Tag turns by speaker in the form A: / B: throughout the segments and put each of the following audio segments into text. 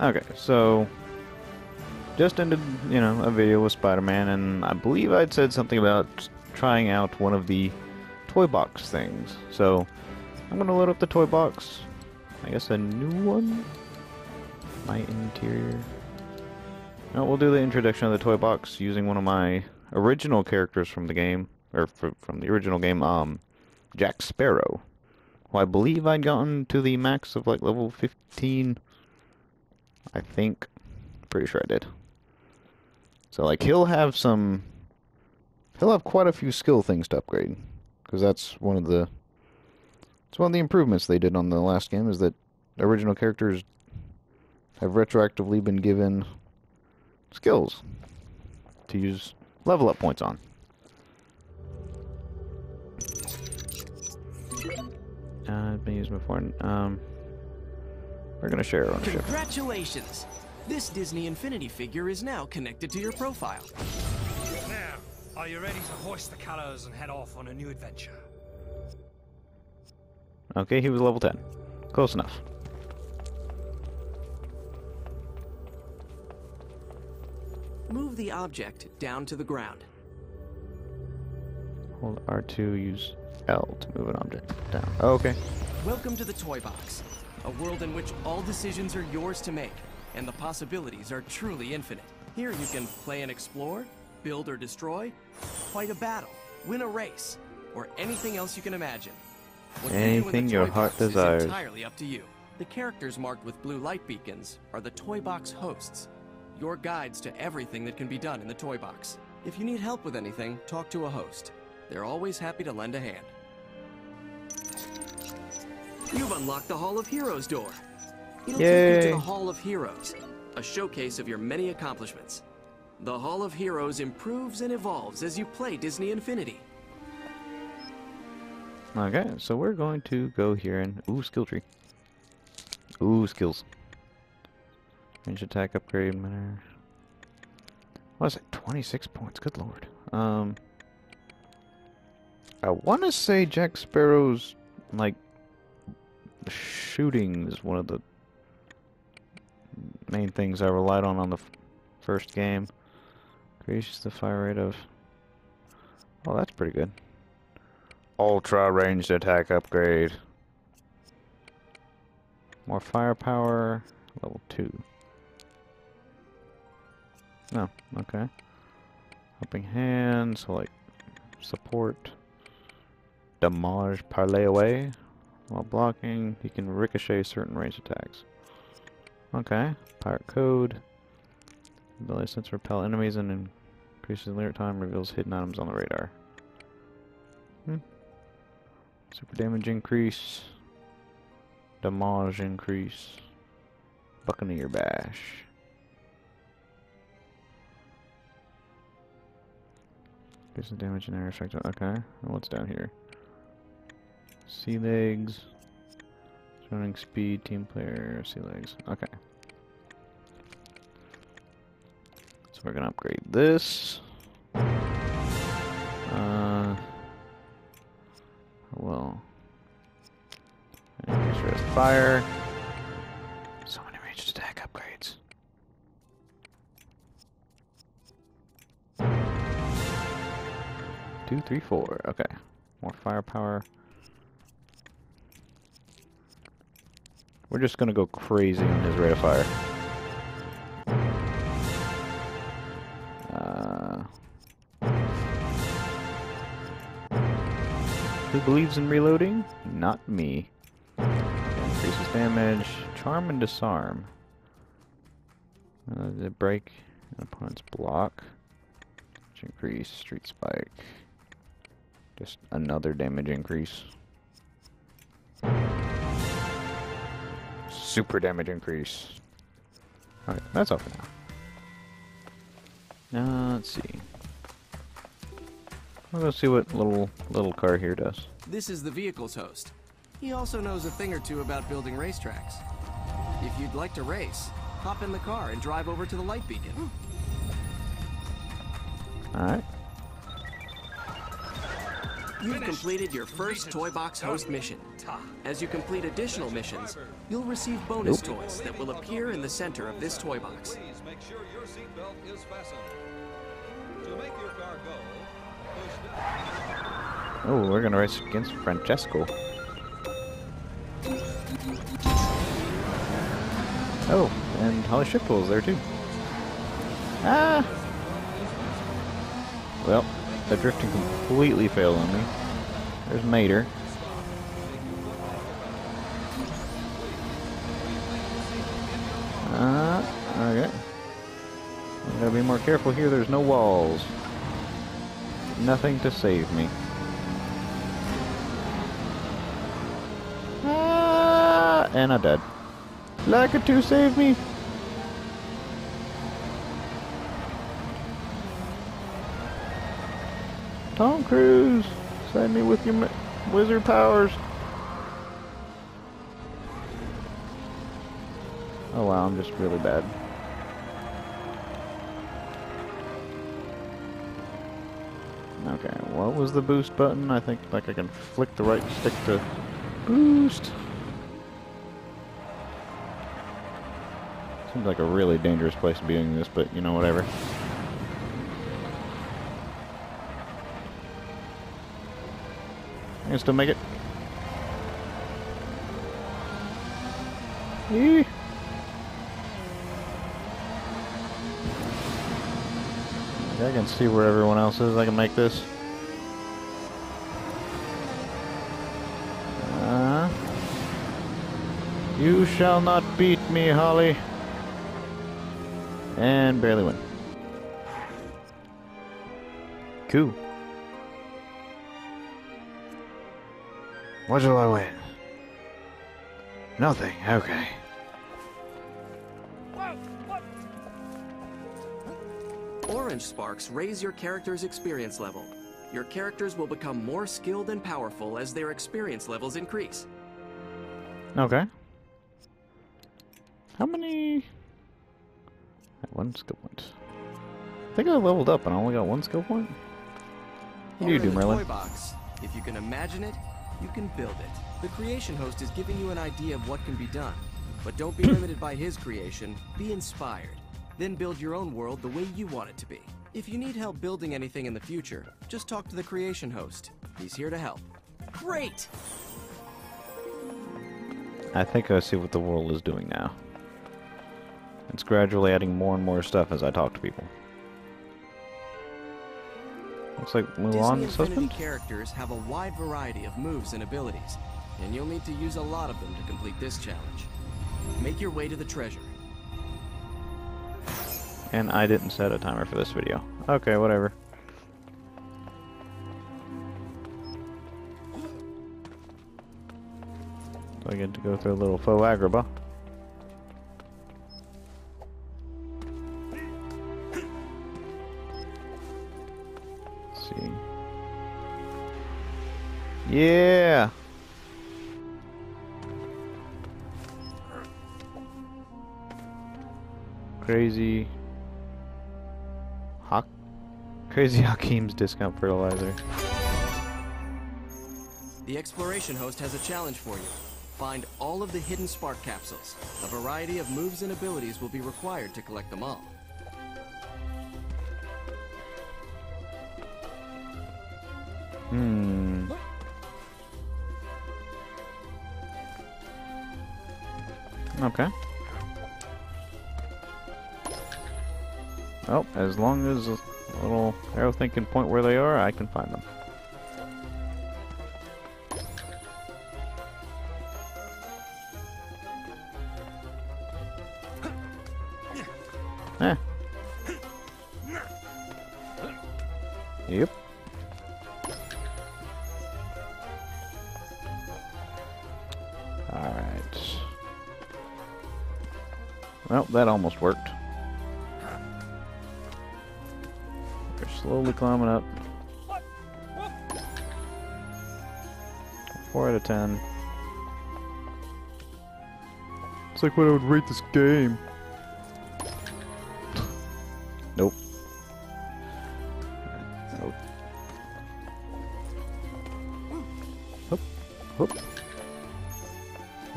A: Okay, so just ended, you know, a video with Spider-Man, and I believe I'd said something about trying out one of the toy box things. So I'm gonna load up the toy box. I guess a new one. My interior. No, we'll do the introduction of the toy box using one of my original characters from the game, or from the original game, um, Jack Sparrow. Who I believe I'd gotten to the max of like level 15 I think. Pretty sure I did. So, like, he'll have some... He'll have quite a few skill things to upgrade. Because that's one of the... It's one of the improvements they did on the last game, is that original characters have retroactively been given skills to use level up points on. Uh, I've been used before. Um, we're gonna share ownership.
B: Congratulations! This Disney Infinity figure is now connected to your profile.
C: Now, are you ready to hoist the colors and head off on a new adventure?
A: Okay, he was level 10. Close enough.
B: Move the object down to the ground.
A: Hold R2, use L to move an object down. Oh, okay.
B: Welcome to the Toy Box. A world in which all decisions are yours to make, and the possibilities are truly infinite. Here you can play and explore, build or destroy, fight a battle, win a race, or anything else you can imagine.
A: What anything you your heart desires.
B: Is entirely up to you. The characters marked with blue light beacons are the Toy Box hosts, your guides to everything that can be done in the Toy Box. If you need help with anything, talk to a host. They're always happy to lend a hand. You've unlocked the Hall of Heroes door. It'll Yay. take you to the Hall of Heroes, a showcase of your many accomplishments. The Hall of Heroes improves and evolves as you play Disney Infinity.
A: Okay, so we're going to go here and... Ooh, skill tree. Ooh, skills. Range attack upgrade, manner. What is it? 26 points, good lord. Um... I want to say Jack Sparrow's, like, shooting is one of the main things I relied on on the first game. Increases the fire rate of... Oh, that's pretty good. Ultra ranged attack upgrade. More firepower. Level 2. No, oh, okay. Helping hand, so like support. Damage parlay away. While blocking, he can ricochet certain range attacks. Okay. Pirate code. Ability sense repel enemies and increases alert time, reveals hidden items on the radar. Hmm. Super damage increase. Damage increase. Buccaneer bash. Increases damage and air effect. Okay. And what's down here? Sea legs. Running speed, team player, sea legs. Okay. So we're gonna upgrade this. Uh, well, increase rest fire. So many ranged attack upgrades. Two, three, four. Okay. More firepower. We're just gonna go crazy on his rate of fire. Uh, who believes in reloading? Not me. Increases damage, charm and disarm. Uh, the break an opponent's block. Which Increase, street spike. Just another damage increase. Super damage increase. Alright, that's all for now. Now, let's see. We'll go see what little little car here does.
B: This is the vehicle's host. He also knows a thing or two about building racetracks. If you'd like to race, hop in the car and drive over to the light beacon.
A: Alright.
B: You've completed your first Toy Box host mission. As you complete additional missions, you'll receive bonus toys that will appear in the center of this toy box.
D: Please make sure your seatbelt is fastened. To make your car go.
A: Oh, we're gonna race against Francesco. Oh, and Holley Shiftwell's there too. Ah! The drifting completely failed on me. There's Mater. Uh, okay. I gotta be more careful here, there's no walls. Nothing to save me. Ah, and I'm dead. Lakitu, save me! Tom Cruise, save me with your wizard powers. Oh wow, I'm just really bad. Okay, what was the boost button? I think like I can flick the right stick to boost. Seems like a really dangerous place to be doing this, but you know, whatever. I can still make it. Eee. I can see where everyone else is. I can make this. Uh, you shall not beat me, Holley. And barely win. Cool. What do I win? Nothing. Okay.
B: Orange sparks raise your character's experience level. Your characters will become more skilled and powerful as their experience levels increase.
A: Okay. How many? One skill point. I think I leveled up and I only got one skill point. What do you do,
B: in
A: Merlin?
B: Toy box, if you can imagine it, you can build it. The creation host is giving you an idea of what can be done. But don't be limited by his creation, be inspired. Then build your own world the way you want it to be. If you need help building anything in the future, just talk to the creation host. He's here to help. Great!
A: I think I see what the world is doing now. It's gradually adding more and more stuff as I talk to people. Looks like Mulan's husband?
B: characters have a wide variety of moves and abilities, and you'll need to use a lot of them to complete this challenge. Make your way to the treasure.
A: And I didn't set a timer for this video. Okay, whatever. So I get to go through a little faux agrabah. Yeah! Crazy Hawk Crazy Hakeem's discount fertilizer.
B: The exploration host has a challenge for you. Find all of the hidden spark capsules. A variety of moves and abilities will be required to collect them all.
A: Hmm. Okay. Well, as long as a little arrow thing can point where they are, I can find them. Yep. Alright. Well, that almost worked. They're slowly climbing up. Four out of ten. It's like what I would rate this game. Nope. Nope. Whoop.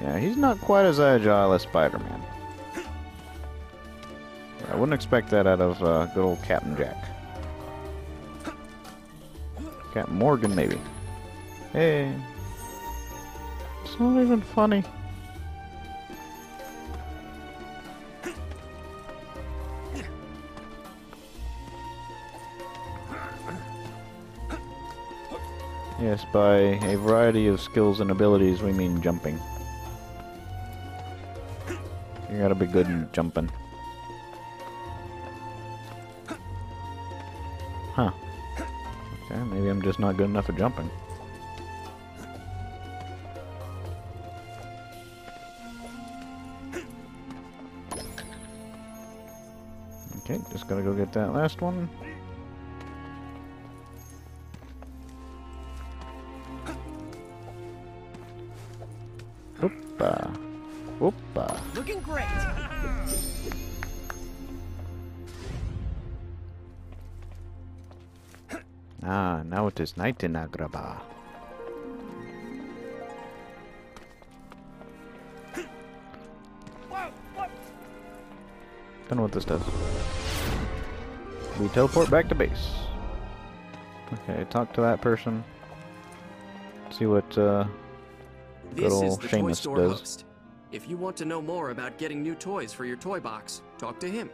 A: Yeah, he's not quite as agile as Spider-Man. Wouldn't expect that out of uh, good old Captain Jack. Captain Morgan, maybe. Hey. It's not even funny. Yes, by a variety of skills and abilities, we mean jumping. You gotta be good in jumping. Just not good enough at jumping. Okay, just gotta go get that last one. Oopa. Oopa.
B: Looking great.
A: Ah, now it is night in Agrabah. Don't know what this does. We teleport back to base. Okay, talk to that person. See what uh, good
B: This is
A: old
B: the toy
A: Seamus
B: store
A: does.
B: host. If you want to know more about getting new toys for your toy box, talk to him.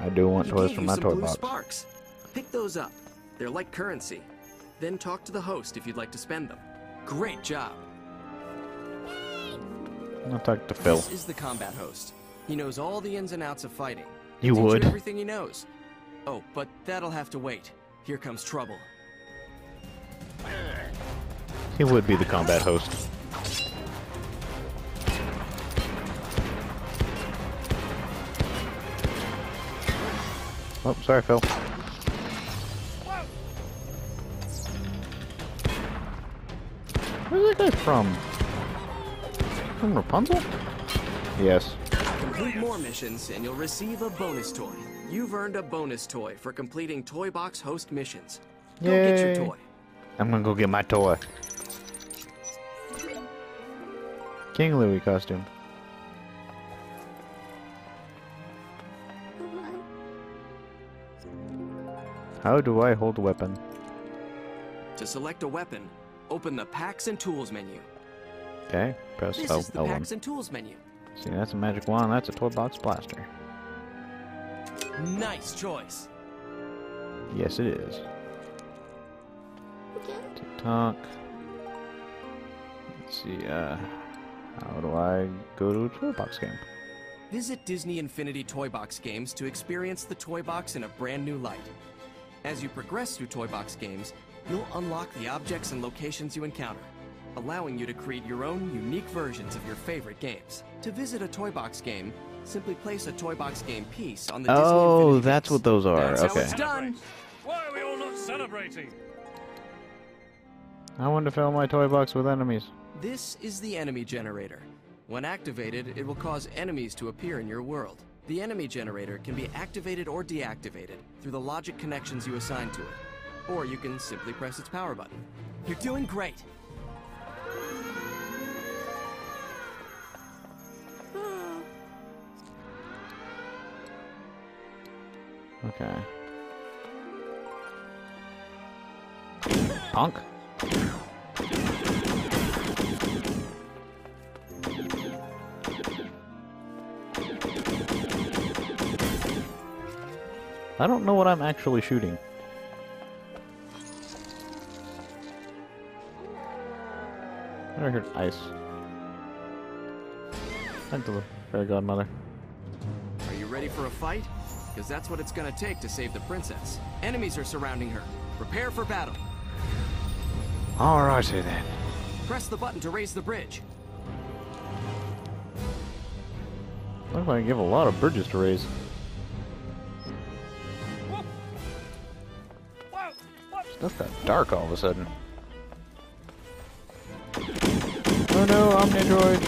A: I do want
B: He
A: toys from my toy box.
B: sparks. Pick those up. They're like currency. Then talk to the host if you'd like to spend them. Great job.
A: I'll talk to Phil.
B: This is the combat host. He knows all the ins and outs of fighting.
A: You
B: Teach
A: would.
B: Everything he knows. Oh, but that'll have to wait. Here comes trouble.
A: He would be the combat host. Oh, sorry, Phil. Where's that guy from? From Rapunzel? Yes.
B: Complete more missions and you'll receive a bonus toy. You've earned a bonus toy for completing Toy Box host missions. Go get your
A: Yay.
B: toy.
A: I'm gonna go get my toy. King Louie costume. How do I hold a weapon?
B: To select a weapon, open the Packs and Tools menu.
A: Okay, press
B: This
A: L
B: is the
A: L1.
B: Packs and Tools menu.
A: See, that's a magic wand. That's a toy box blaster.
B: Nice choice.
A: Yes, it is. Talk. Let's see. Uh, how do I go to a toy box game?
B: Visit Disney Infinity Toy Box games to experience the Toy Box in a brand new light. As you progress through Toy Box games, you'll unlock the objects and locations you encounter, allowing you to create your own unique versions of your favorite games. To visit a Toy Box game, simply place a Toy Box game piece on the Disney
A: Oh,
B: Infinity
A: that's
B: base.
A: what those are.
B: That's how
A: Okay.
B: it's done.
C: Why are we all not celebrating?
A: I want to fill my toy box with enemies.
B: This is the enemy generator. When activated, it will cause enemies to appear in your world. The enemy generator can be activated or deactivated through the logic connections you assign to it. Or you can simply press its power button. You're doing great!
A: Okay. Punk. I don't know what I'm actually shooting. I never heard ice. Thank the fairy godmother.
B: Are you ready for a fight? Because that's what it's gonna take to save the princess. Enemies are surrounding her. Prepare for battle.
A: Alrighty then.
B: Press the button to raise the bridge.
A: Looks like I give a lot of bridges to raise. Stuff got dark all of a sudden. no Android.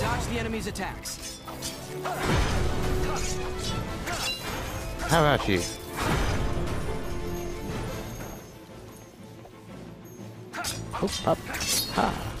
B: Dodge the enemy's attacks.
A: How about you? Up. Ha.